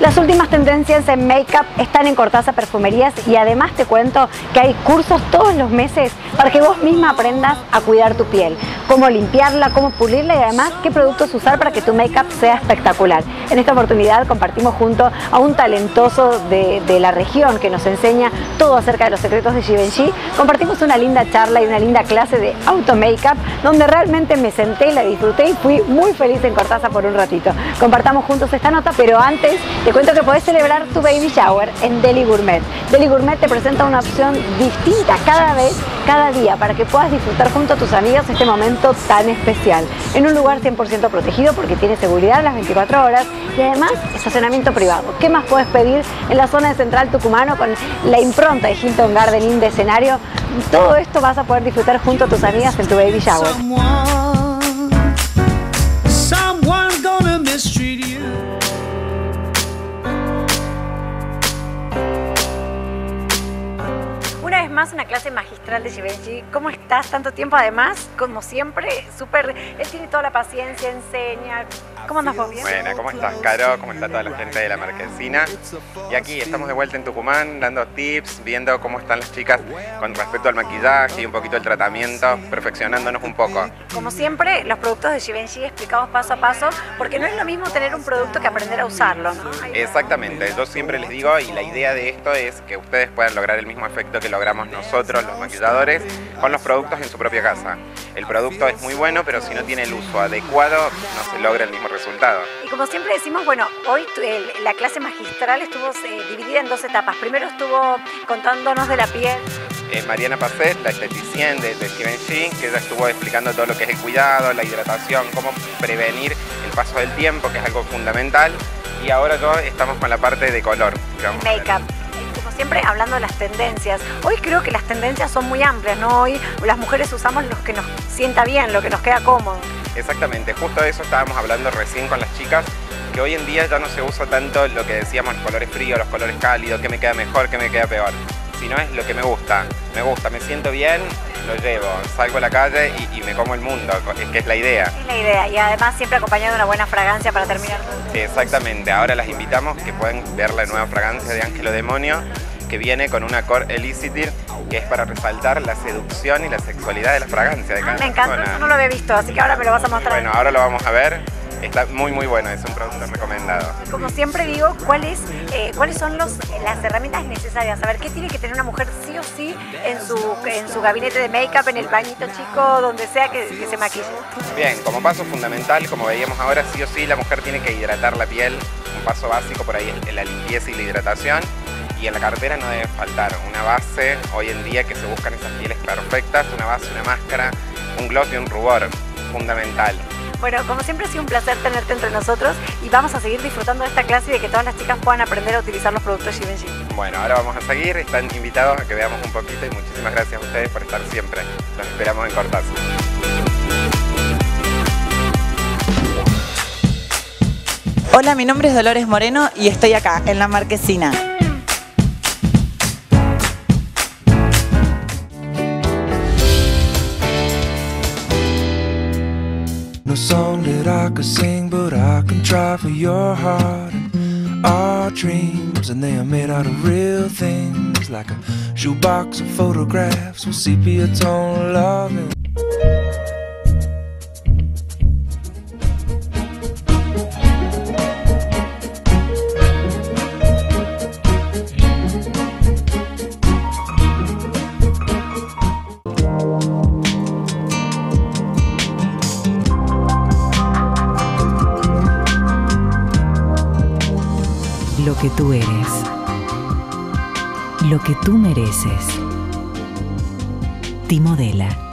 Las últimas tendencias en make-up están en Cortázar Perfumerías y además te cuento que hay cursos todos los meses para que vos misma aprendas a cuidar tu piel, cómo limpiarla, cómo pulirla y además qué productos usar para que tu make-up sea espectacular. En esta oportunidad compartimos junto a un talentoso de, la región que nos enseña todo acerca de los secretos de Givenchy. Compartimos una linda charla y una linda clase de auto make-up donde realmente me senté la disfruté y fui muy feliz en Cortázar por un ratito. Compartamos juntos esta nota, pero antes te cuento que podés celebrar tu baby shower en Deli Gourmet. Deli Gourmet te presenta una opción distinta cada vez, cada día, para que puedas disfrutar junto a tus amigos este momento tan especial. En un lugar 100% protegido porque tiene seguridad las 24 horas y además estacionamiento privado. ¿Qué más puedes pedir en la zona de Central Tucumano con la impronta de Hilton Garden Inn de escenario? Todo esto vas a poder disfrutar junto a tus amigas en tu baby shower. Una clase magistral de Givenchy. ¿Cómo estás? Tanto tiempo además, como siempre, súper... Él tiene toda la paciencia, enseña. ¿Cómo andas vos? Bueno, ¿cómo estás, Caro? ¿Cómo está toda la gente de la Marquesina? Y aquí estamos de vuelta en Tucumán, dando tips, viendo cómo están las chicas con respecto al maquillaje y un poquito el tratamiento, perfeccionándonos un poco. Como siempre, los productos de Givenchy explicados paso a paso, porque no es lo mismo tener un producto que aprender a usarlo, ¿no? Exactamente, yo siempre les digo, y la idea de esto es que ustedes puedan lograr el mismo efecto que logramos nosotros, los maquilladores, con los productos en su propia casa. El producto es muy bueno, pero si no tiene el uso adecuado, no se logra el mismo resultado. Y como siempre decimos, bueno, hoy la clase magistral estuvo eh, dividida en dos etapas. Primero estuvo contándonos de la piel. Eh, Mariana Pacet, la esteticien de, de Givenchy, que ella estuvo explicando todo lo que es el cuidado, la hidratación, cómo prevenir el paso del tiempo, que es algo fundamental. Y ahora yo estamos con la parte de color. Make-up siempre hablando de las tendencias. Hoy creo que las tendencias son muy amplias, ¿no? Hoy las mujeres usamos lo que nos sienta bien, lo que nos queda cómodo. Exactamente, justo de eso estábamos hablando recién con las chicas, que hoy en día ya no se usa tanto lo que decíamos, los colores fríos, los colores cálidos, qué me queda mejor, qué me queda peor, sino es lo que me gusta. Me gusta, me siento bien, lo llevo, salgo a la calle y, me como el mundo, es que es la idea. Es la idea, y además siempre acompañado de una buena fragancia para terminar. Exactamente, ahora las invitamos que pueden ver la nueva fragancia de Ángelo Demonio, que viene con una core elicitir que es para resaltar la seducción y la sexualidad de la fragancia de cada Me encanta, eso no lo había visto, así que ahora me lo vas a mostrar. Bueno, ahora lo vamos a ver. Está muy muy bueno, es un producto recomendado. Como siempre digo, ¿cuáles, eh, ¿cuáles son los, las herramientas necesarias? A ver, ¿qué tiene que tener una mujer sí o sí en su, en su gabinete de make-up, en el bañito chico, donde sea que, que, se maquille? Bien, como paso fundamental, como veíamos ahora, sí o sí la mujer tiene que hidratar la piel. Un paso básico por ahí es la limpieza y la hidratación y en la cartera no debe faltar una base, hoy en día que se buscan esas pieles perfectas, una base, una máscara, un gloss y un rubor, fundamental. Bueno, como siempre ha sido un placer tenerte entre nosotros y vamos a seguir disfrutando de esta clase y de que todas las chicas puedan aprender a utilizar los productos Givenchy. Bueno, ahora vamos a seguir, están invitados a que veamos un poquito y muchísimas gracias a ustedes por estar siempre. Los esperamos en Cortázar. Hola, mi nombre es Dolores Moreno y estoy acá, en La Marquesina. Song that I could sing, but I can try for your heart and our dreams. And they are made out of real things, like a shoebox of photographs with sepia tone loving. Lo que tú eres, lo que tú mereces. Timodela.